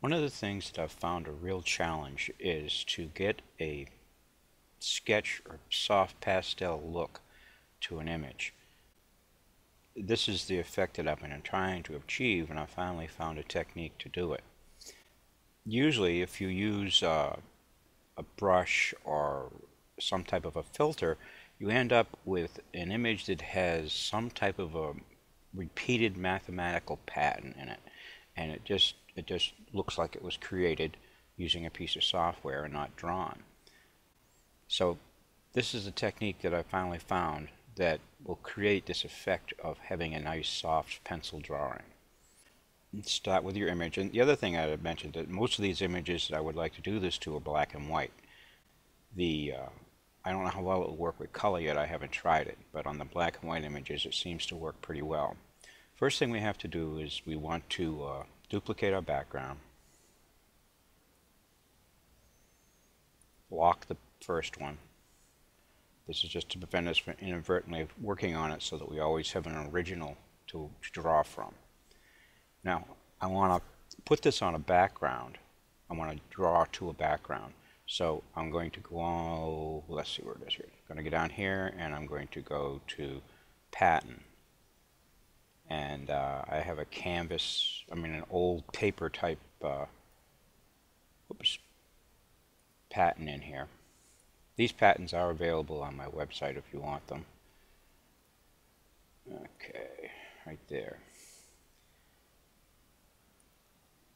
One of the things that I've found a real challenge is to get a sketch or soft pastel look to an image. This is the effect that I've been trying to achieve and I finally found a technique to do it. Usually if you use uh, a brush or some type of a filter you end up with an image that has some type of a repeated mathematical pattern in it and it just it just looks like it was created using a piece of software and not drawn. So this is a technique that I finally found that will create this effect of having a nice soft pencil drawing. Start with your image. And the other thing I had mentioned that most of these images that I would like to do this to are black and white. The uh, I don't know how well it will work with color yet, I haven't tried it, but on the black and white images it seems to work pretty well. First thing we have to do is we want to uh, duplicate our background, lock the first one. This is just to prevent us from inadvertently working on it so that we always have an original to, to draw from. Now, I want to put this on a background. I want to draw to a background. So I'm going to go, let's see where it is here. I'm going to go down here and I'm going to go to pattern and uh, I have a canvas, I mean an old paper type uh, oops, pattern in here. These patents are available on my website if you want them. Okay, right there.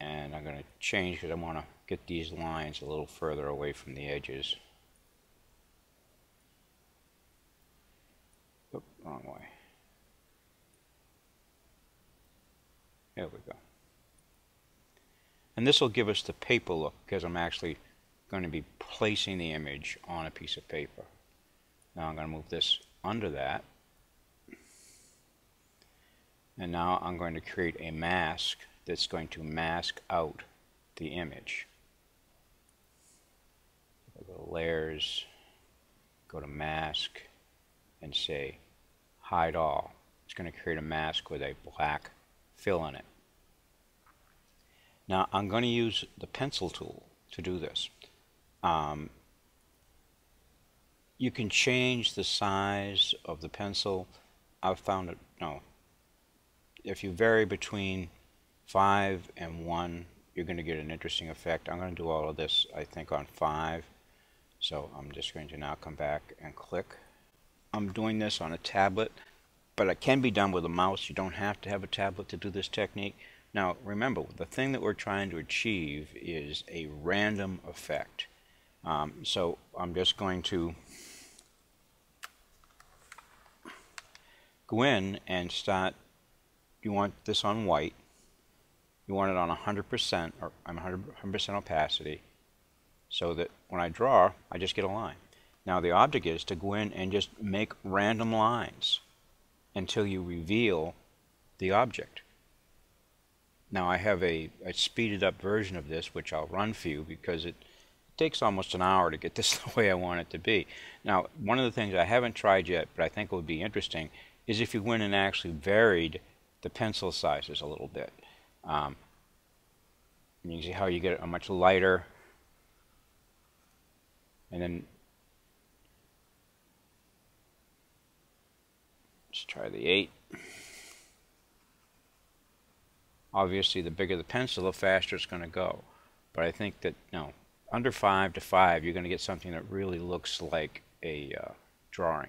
And I'm going to change because I want to get these lines a little further away from the edges. Oop, wrong way. There we go. And this will give us the paper look because I'm actually going to be placing the image on a piece of paper. Now I'm going to move this under that. And now I'm going to create a mask that's going to mask out the image. Go to layers, go to mask, and say hide all. It's going to create a mask with a black fill in it. Now I'm going to use the pencil tool to do this. Um, you can change the size of the pencil. I've found it, no, if you vary between 5 and 1, you're going to get an interesting effect. I'm going to do all of this, I think, on 5. So I'm just going to now come back and click. I'm doing this on a tablet but it can be done with a mouse. You don't have to have a tablet to do this technique. Now remember, the thing that we're trying to achieve is a random effect. Um, so I'm just going to go in and start, you want this on white, you want it on 100% or I'm 100% opacity so that when I draw I just get a line. Now the object is to go in and just make random lines until you reveal the object. Now I have a, a, speeded up version of this which I'll run for you because it takes almost an hour to get this the way I want it to be. Now one of the things I haven't tried yet but I think would be interesting is if you went and actually varied the pencil sizes a little bit. Um, you can see how you get a much lighter and then Try the 8. Obviously, the bigger the pencil, the faster it's going to go. But I think that, no, under 5 to 5, you're going to get something that really looks like a uh, drawing.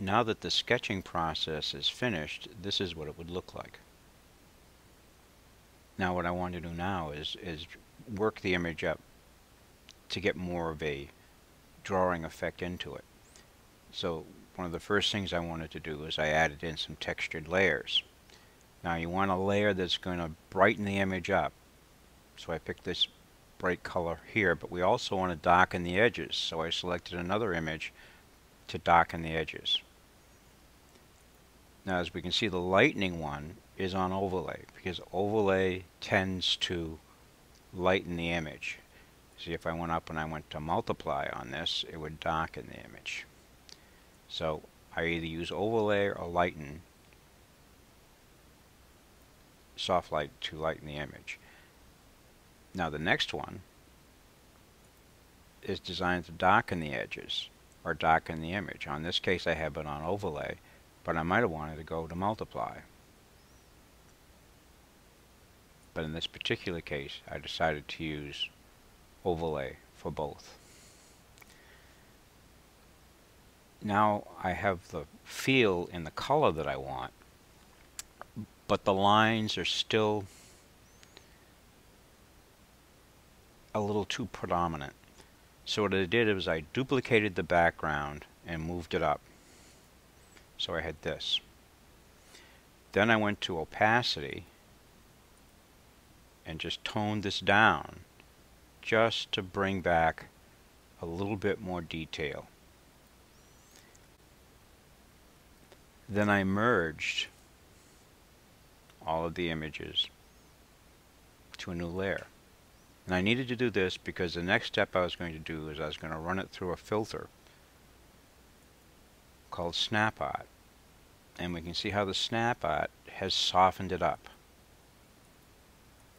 Now that the sketching process is finished, this is what it would look like. Now what I want to do now is, is work the image up to get more of a drawing effect into it. So one of the first things I wanted to do is I added in some textured layers. Now you want a layer that's going to brighten the image up. So I picked this bright color here, but we also want to darken the edges. So I selected another image to darken the edges. Now as we can see the lightning one is on overlay because overlay tends to lighten the image. See if I went up and I went to multiply on this it would darken the image. So I either use overlay or lighten soft light to lighten the image. Now the next one is designed to darken the edges or darken the image. On this case I have it on overlay but I might have wanted to go to multiply. But in this particular case, I decided to use overlay for both. Now I have the feel in the color that I want, but the lines are still a little too predominant. So what I did was I duplicated the background and moved it up. So I had this. Then I went to opacity and just toned this down just to bring back a little bit more detail. Then I merged all of the images to a new layer. And I needed to do this because the next step I was going to do is I was going to run it through a filter called Snap Art. And we can see how the Snap Art has softened it up.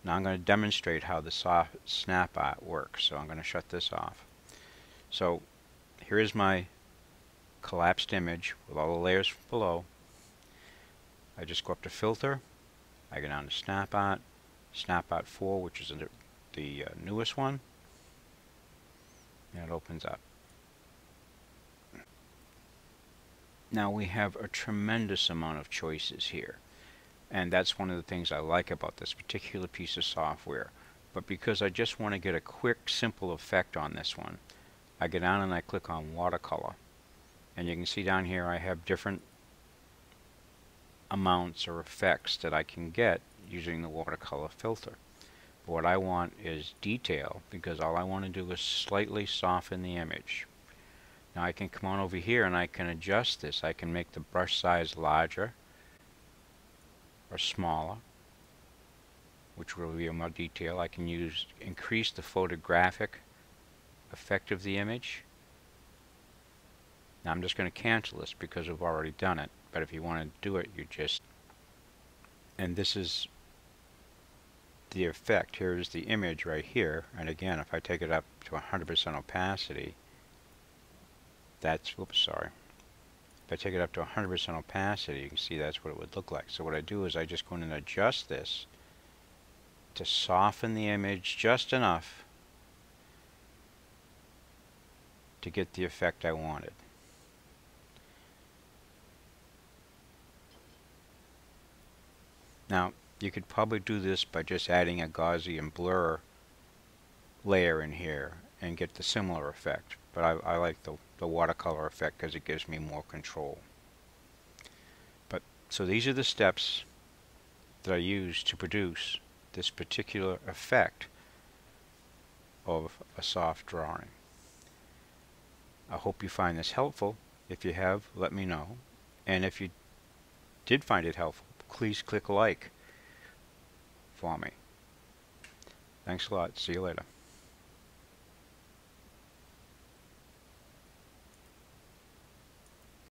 Now I'm going to demonstrate how the soft Snap Art works. So I'm going to shut this off. So here is my collapsed image with all the layers below. I just go up to Filter. I go down to Snap Art. Snap Art 4, which is the, the uh, newest one. And it opens up. Now we have a tremendous amount of choices here and that's one of the things I like about this particular piece of software. But because I just want to get a quick simple effect on this one I go down and I click on watercolor. And you can see down here I have different amounts or effects that I can get using the watercolor filter. But what I want is detail because all I want to do is slightly soften the image now I can come on over here and I can adjust this. I can make the brush size larger or smaller, which will reveal more detail. I can use increase the photographic effect of the image. Now I'm just going to cancel this because we've already done it. But if you want to do it, you just... And this is the effect. Here is the image right here. And again, if I take it up to 100% opacity, that's, whoops, sorry. If I take it up to 100% opacity, you can see that's what it would look like. So what I do is I just go in and adjust this to soften the image just enough to get the effect I wanted. Now, you could probably do this by just adding a Gaussian blur layer in here and get the similar effect. But I, I like the the watercolor effect because it gives me more control. But so these are the steps that I use to produce this particular effect of a soft drawing. I hope you find this helpful. If you have, let me know. And if you did find it helpful, please click like for me. Thanks a lot. See you later.